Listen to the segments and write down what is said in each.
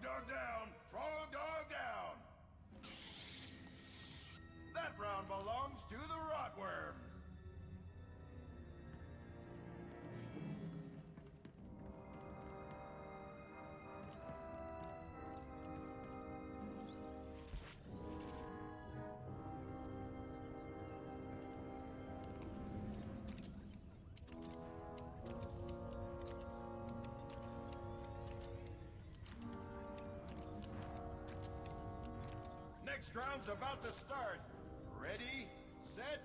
Frogdogs are down! Frogdogs are down! That round belongs to the Rotworm! next round's about to start. Ready, set,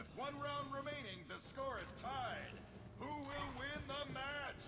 With one round remaining, the score is tied. Who will win the match?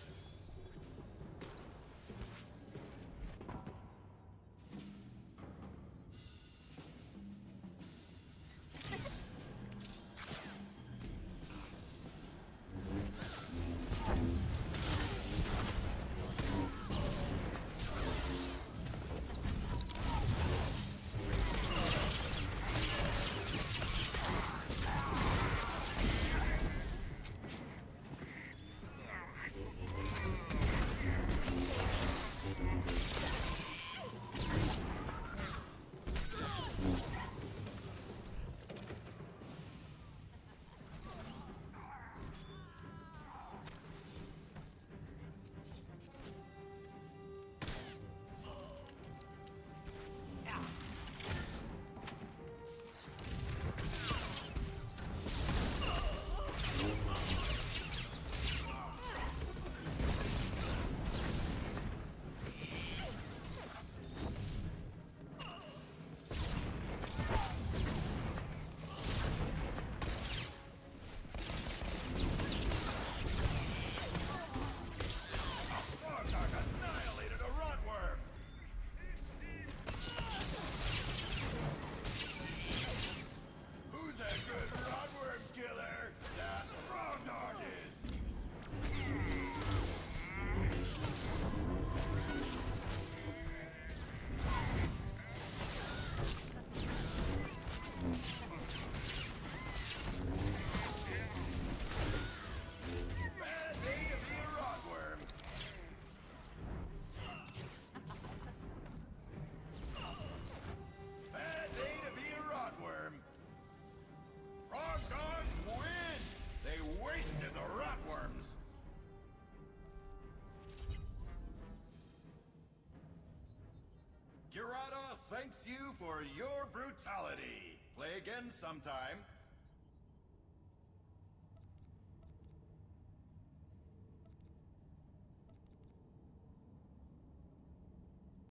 thanks you for your brutality. Play again sometime.